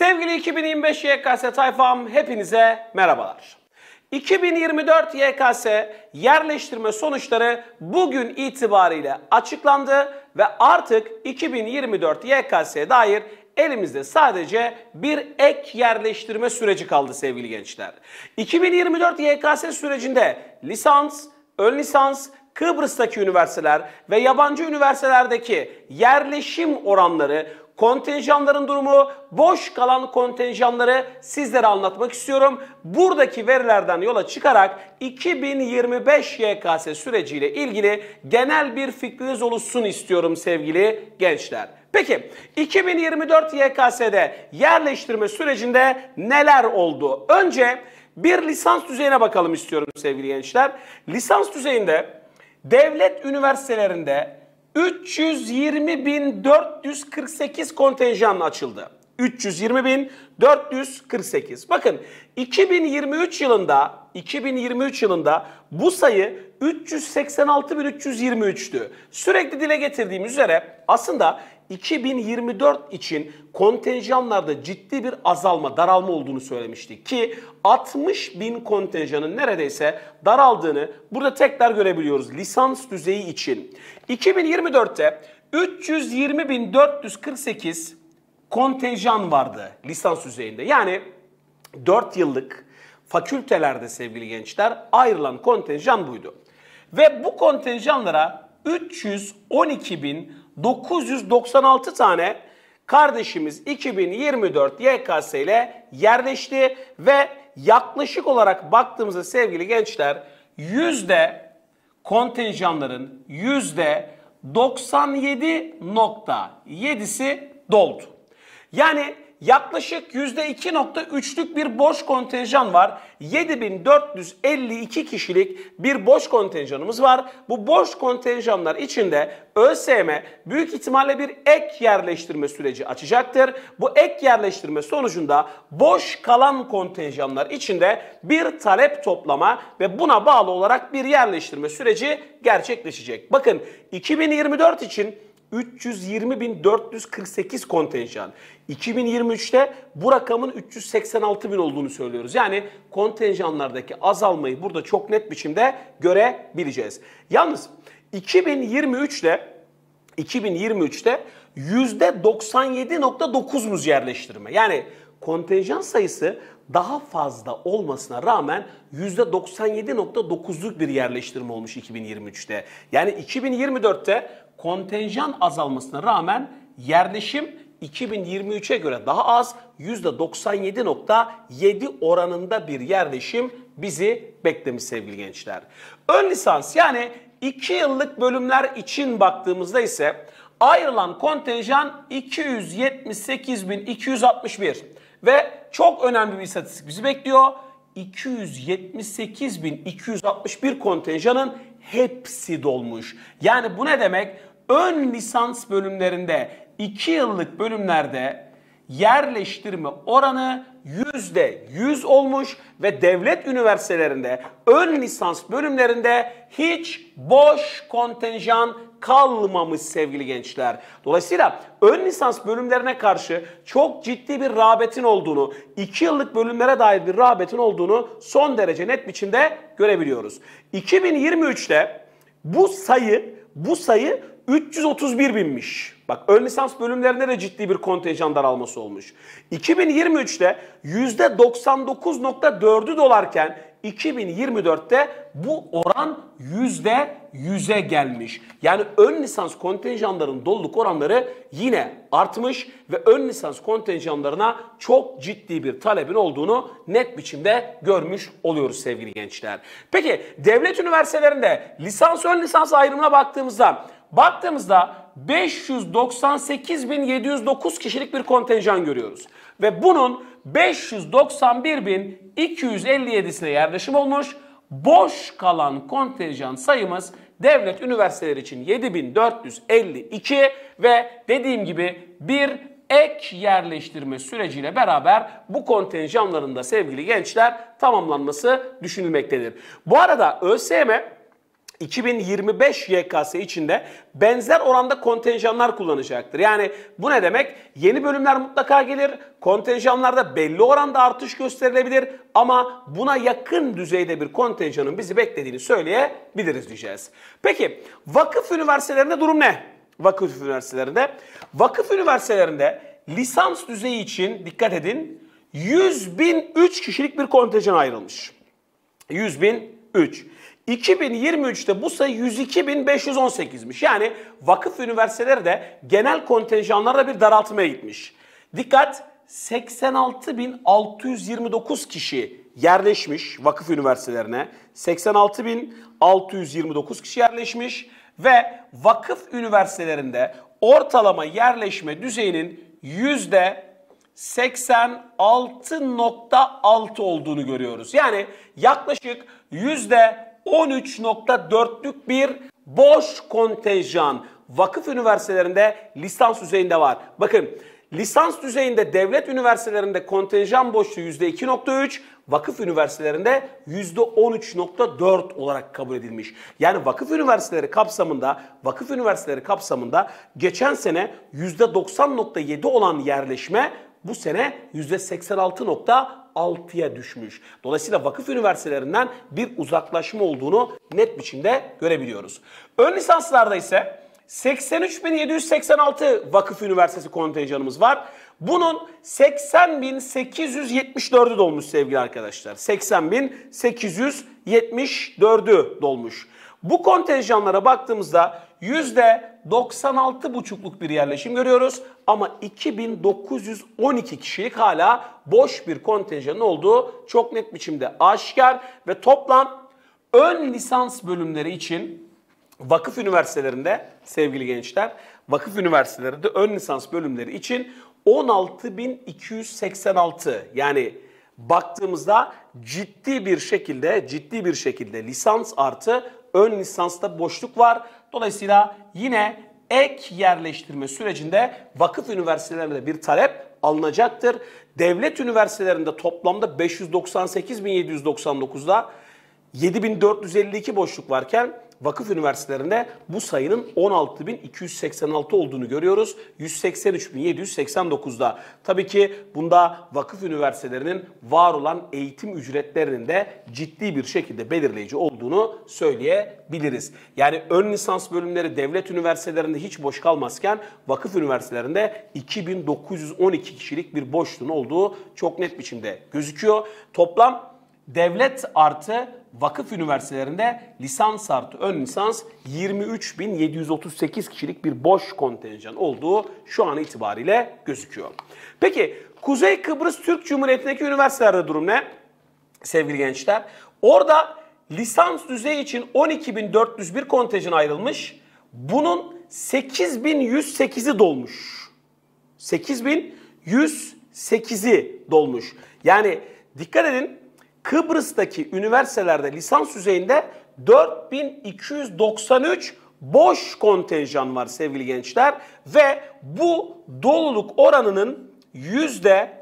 Sevgili 2025 YKS tayfam hepinize merhabalar. 2024 YKS yerleştirme sonuçları bugün itibariyle açıklandı ve artık 2024 YKS'ye dair elimizde sadece bir ek yerleştirme süreci kaldı sevgili gençler. 2024 YKS sürecinde lisans, ön lisans, Kıbrıs'taki üniversiteler ve yabancı üniversitelerdeki yerleşim oranları, kontenjanların durumu, boş kalan kontenjanları sizlere anlatmak istiyorum. Buradaki verilerden yola çıkarak 2025 YKS süreciyle ilgili genel bir fikriniz oluşsun istiyorum sevgili gençler. Peki 2024 YKS'de yerleştirme sürecinde neler oldu? Önce bir lisans düzeyine bakalım istiyorum sevgili gençler. Lisans düzeyinde devlet üniversitelerinde 320.448 kontenjan açıldı. 320.448. Bakın 2023 yılında 2023 yılında bu sayı 386.323'tü. Sürekli dile getirdiğim üzere aslında 2024 için kontenjanlarda ciddi bir azalma, daralma olduğunu söylemiştik ki 60 bin kontenjanın neredeyse daraldığını burada tekrar görebiliyoruz lisans düzeyi için. 2024'te 320.448 kontenjan vardı lisans düzeyinde. Yani 4 yıllık fakültelerde sevgili gençler ayrılan kontenjan buydu. Ve bu kontenjanlara 312.996 tane kardeşimiz 2024 YKS ile yerleşti ve yaklaşık olarak baktığımızda sevgili gençler yüzde kontenjanların yüzde 97.7'si doldu. Yani yaklaşık %2.3'lük bir boş kontenjan var. 7452 kişilik bir boş kontenjanımız var. Bu boş kontenjanlar içinde ÖSYM büyük ihtimalle bir ek yerleştirme süreci açacaktır. Bu ek yerleştirme sonucunda boş kalan kontenjanlar içinde bir talep toplama ve buna bağlı olarak bir yerleştirme süreci gerçekleşecek. Bakın 2024 için 320.448 kontenjan. 2023'te bu rakamın 386 bin olduğunu söylüyoruz. Yani kontenjanlardaki azalmayı burada çok net biçimde görebileceğiz. Yalnız 2023'te 2023'te %97.9 muz yerleştirme. Yani kontenjan sayısı daha fazla olmasına rağmen %97.9'luk bir yerleştirme olmuş 2023'te. Yani 2024'te kontenjan azalmasına rağmen yerleşim 2023'e göre daha az %97.7 oranında bir yerleşim bizi beklemiş sevgili gençler. Ön lisans yani 2 yıllık bölümler için baktığımızda ise ayrılan kontenjan 278.261 ve çok önemli bir istatistik bizi bekliyor. 278.261 kontenjanın hepsi dolmuş. Yani bu ne demek? Ön lisans bölümlerinde 2 yıllık bölümlerde yerleştirme oranı %100 olmuş ve devlet üniversitelerinde ön lisans bölümlerinde hiç boş kontenjan kalmamış sevgili gençler. Dolayısıyla ön lisans bölümlerine karşı çok ciddi bir rağbetin olduğunu, 2 yıllık bölümlere dair bir rağbetin olduğunu son derece net biçimde görebiliyoruz. 2023'te bu sayı bu sayı 331 binmiş. Bak ön lisans bölümlerinde de ciddi bir kontenjan daralması olmuş. 2023'te %99.4'ü dolarken 2024'te bu oran %100'e gelmiş. Yani ön lisans kontenjanların doluluk oranları yine artmış ve ön lisans kontenjanlarına çok ciddi bir talebin olduğunu net biçimde görmüş oluyoruz sevgili gençler. Peki devlet üniversitelerinde lisans ön lisans ayrımına baktığımızda baktığımızda 598.709 kişilik bir kontenjan görüyoruz. Ve bunun 591.257'sine yerleşim olmuş. Boş kalan kontenjan sayımız devlet üniversiteleri için 7452 ve dediğim gibi bir ek yerleştirme süreciyle beraber bu kontenjanların da sevgili gençler tamamlanması düşünülmektedir. Bu arada ÖSYM 2025 YKS içinde benzer oranda kontenjanlar kullanacaktır. Yani bu ne demek? Yeni bölümler mutlaka gelir. Kontenjanlarda belli oranda artış gösterilebilir ama buna yakın düzeyde bir kontenjanın bizi beklediğini söyleyebiliriz diyeceğiz. Peki vakıf üniversitelerinde durum ne? Vakıf üniversitelerinde. Vakıf üniversitelerinde lisans düzeyi için dikkat edin 100 bin 3 kişilik bir kontenjan ayrılmış. 100 bin 3. 2023'te bu sayı 102.518'miş. Yani vakıf üniversiteleri de genel kontenjanlarda bir daraltmaya gitmiş. Dikkat 86.629 kişi yerleşmiş vakıf üniversitelerine. 86.629 kişi yerleşmiş ve vakıf üniversitelerinde ortalama yerleşme düzeyinin yüzde 86.6 olduğunu görüyoruz. Yani yaklaşık yüzde 13.4'lük bir boş kontenjan vakıf üniversitelerinde lisans düzeyinde var. Bakın lisans düzeyinde devlet üniversitelerinde kontenjan boşluğu %2.3, vakıf üniversitelerinde %13.4 olarak kabul edilmiş. Yani vakıf üniversiteleri kapsamında, vakıf üniversiteleri kapsamında geçen sene %90.7 olan yerleşme bu sene %86.6'ya düşmüş. Dolayısıyla vakıf üniversitelerinden bir uzaklaşma olduğunu net biçimde görebiliyoruz. Ön lisanslarda ise 83.786 vakıf üniversitesi kontenjanımız var. Bunun 80.874'ü dolmuş sevgili arkadaşlar. 80.874'ü dolmuş. Bu kontenjanlara baktığımızda %96,5'luk bir yerleşim görüyoruz. Ama 2912 kişilik hala boş bir kontenjanın olduğu çok net biçimde aşikar. Ve toplam ön lisans bölümleri için vakıf üniversitelerinde sevgili gençler, vakıf üniversitelerinde ön lisans bölümleri için 16.286 yani baktığımızda ciddi bir şekilde ciddi bir şekilde lisans artı ön lisansta boşluk var. Dolayısıyla yine ek yerleştirme sürecinde vakıf üniversitelerinde bir talep alınacaktır. Devlet üniversitelerinde toplamda 598.799'da 7452 boşluk varken vakıf üniversitelerinde bu sayının 16.286 olduğunu görüyoruz. 183.789'da. Tabii ki bunda vakıf üniversitelerinin var olan eğitim ücretlerinin de ciddi bir şekilde belirleyici olduğunu söyleyebiliriz. Yani ön lisans bölümleri devlet üniversitelerinde hiç boş kalmazken vakıf üniversitelerinde 2912 kişilik bir boşluğun olduğu çok net biçimde gözüküyor. Toplam devlet artı vakıf üniversitelerinde lisans artı ön lisans 23.738 kişilik bir boş kontenjan olduğu şu an itibariyle gözüküyor. Peki Kuzey Kıbrıs Türk Cumhuriyeti'ndeki üniversitelerde durum ne? Sevgili gençler. Orada lisans düzeyi için 12.401 kontenjan ayrılmış. Bunun 8.108'i dolmuş. 8.108'i dolmuş. Yani dikkat edin Kıbrıs'taki üniversitelerde lisans düzeyinde 4293 boş kontenjan var sevgili gençler ve bu doluluk oranının yüzde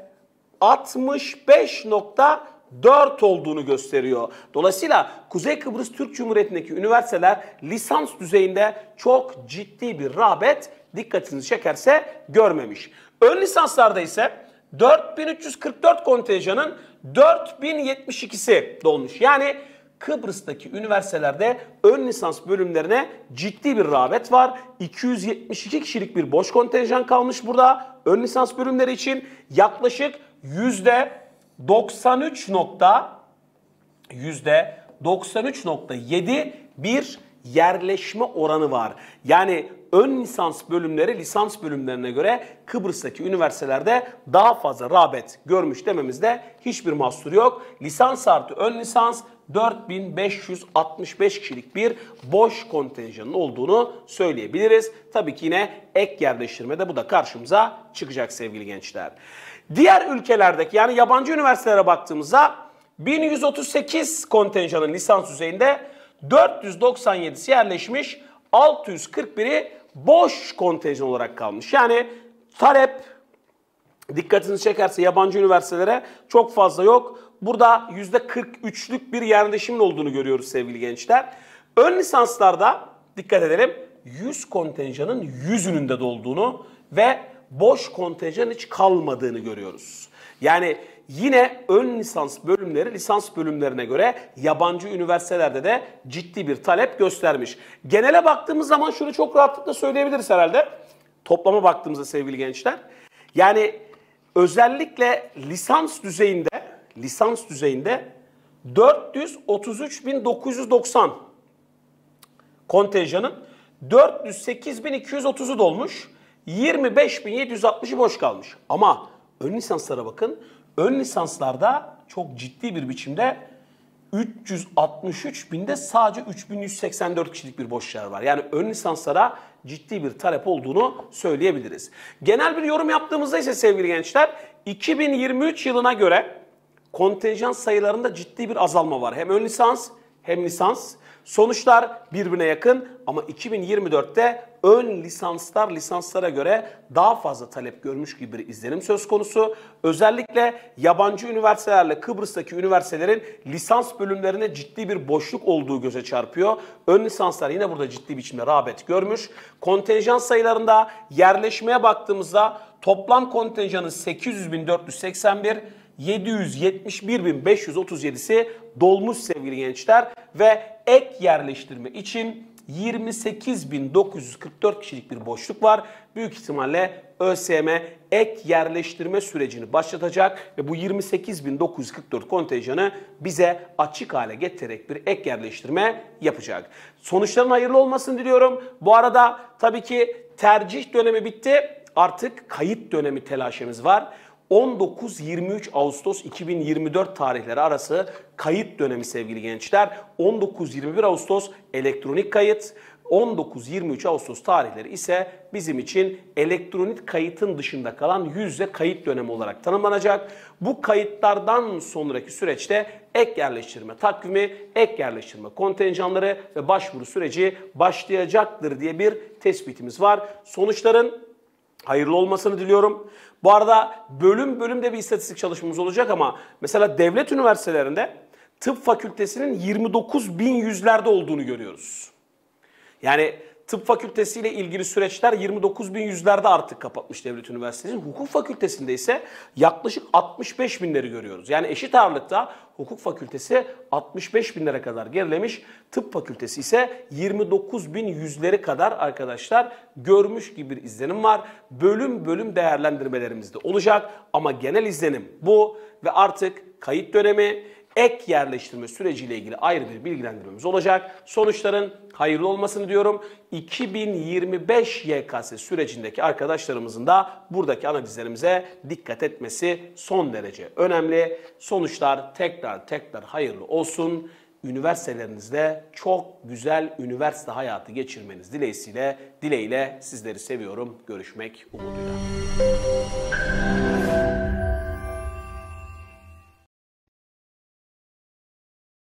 65.4 olduğunu gösteriyor. Dolayısıyla Kuzey Kıbrıs Türk Cumhuriyeti'ndeki üniversiteler lisans düzeyinde çok ciddi bir rağbet dikkatinizi çekerse görmemiş. Ön lisanslarda ise 4344 kontenjanın 4072'si dolmuş. Yani Kıbrıs'taki üniversitelerde ön lisans bölümlerine ciddi bir rağbet var. 272 kişilik bir boş kontenjan kalmış burada. Ön lisans bölümleri için yaklaşık yüzde 93 nokta yüzde 93.7 bir yerleşme oranı var. Yani ön lisans bölümleri lisans bölümlerine göre Kıbrıs'taki üniversitelerde daha fazla rağbet görmüş dememizde hiçbir mahsur yok. Lisans artı ön lisans 4565 kişilik bir boş kontenjanın olduğunu söyleyebiliriz. Tabii ki yine ek yerleştirmede bu da karşımıza çıkacak sevgili gençler. Diğer ülkelerdeki yani yabancı üniversitelere baktığımızda 1138 kontenjanın lisans düzeyinde 497'si yerleşmiş, 641'i boş kontenjan olarak kalmış. Yani talep dikkatinizi çekerse yabancı üniversitelere çok fazla yok. Burada %43'lük bir yerleşimin olduğunu görüyoruz sevgili gençler. Ön lisanslarda dikkat edelim 100 kontenjanın 100'ünün de dolduğunu ve boş kontenjan hiç kalmadığını görüyoruz. Yani yine ön lisans bölümleri lisans bölümlerine göre yabancı üniversitelerde de ciddi bir talep göstermiş. Genele baktığımız zaman şunu çok rahatlıkla söyleyebiliriz herhalde. Toplama baktığımızda sevgili gençler. Yani özellikle lisans düzeyinde lisans düzeyinde 433.990 kontenjanın 408.230'u dolmuş. 25.760'ı boş kalmış. Ama ön lisanslara bakın. Ön lisanslarda çok ciddi bir biçimde 363 binde sadece 3184 kişilik bir boş yer var. Yani ön lisanslara ciddi bir talep olduğunu söyleyebiliriz. Genel bir yorum yaptığımızda ise sevgili gençler 2023 yılına göre kontenjan sayılarında ciddi bir azalma var. Hem ön lisans hem lisans. Sonuçlar birbirine yakın ama 2024'te ön lisanslar lisanslara göre daha fazla talep görmüş gibi bir izlenim söz konusu. Özellikle yabancı üniversitelerle Kıbrıs'taki üniversitelerin lisans bölümlerine ciddi bir boşluk olduğu göze çarpıyor. Ön lisanslar yine burada ciddi biçimde rağbet görmüş. Kontenjan sayılarında yerleşmeye baktığımızda toplam kontenjanın 800.481, 771.537'si dolmuş sevgili gençler ve ek yerleştirme için 28.944 kişilik bir boşluk var. Büyük ihtimalle ÖSYM ek yerleştirme sürecini başlatacak ve bu 28.944 kontenjanı bize açık hale getirerek bir ek yerleştirme yapacak. Sonuçların hayırlı olmasını diliyorum. Bu arada tabii ki tercih dönemi bitti. Artık kayıt dönemi telaşemiz var. 19-23 Ağustos 2024 tarihleri arası kayıt dönemi sevgili gençler. 19-21 Ağustos elektronik kayıt, 19-23 Ağustos tarihleri ise bizim için elektronik kayıtın dışında kalan yüzde kayıt dönemi olarak tanımlanacak. Bu kayıtlardan sonraki süreçte ek yerleştirme takvimi, ek yerleştirme kontenjanları ve başvuru süreci başlayacaktır diye bir tespitimiz var. Sonuçların hayırlı olmasını diliyorum. Bu arada bölüm bölümde bir istatistik çalışmamız olacak ama mesela devlet üniversitelerinde tıp fakültesinin 29 bin yüzlerde olduğunu görüyoruz. Yani tıp fakültesiyle ilgili süreçler 29 bin yüzlerde artık kapatmış devlet üniversitesinin. Hukuk fakültesinde ise yaklaşık 65 binleri görüyoruz. Yani eşit ağırlıkta hukuk fakültesi 65 binlere kadar gerilemiş. Tıp fakültesi ise 29 bin yüzleri kadar arkadaşlar görmüş gibi bir izlenim var. Bölüm bölüm değerlendirmelerimizde olacak ama genel izlenim bu ve artık kayıt dönemi ek yerleştirme süreciyle ilgili ayrı bir bilgilendirmemiz olacak. Sonuçların hayırlı olmasını diyorum. 2025 YKS sürecindeki arkadaşlarımızın da buradaki analizlerimize dikkat etmesi son derece önemli. Sonuçlar tekrar tekrar hayırlı olsun. Üniversitelerinizde çok güzel üniversite hayatı geçirmeniz dileğiyle, dileğiyle sizleri seviyorum. Görüşmek umuduyla.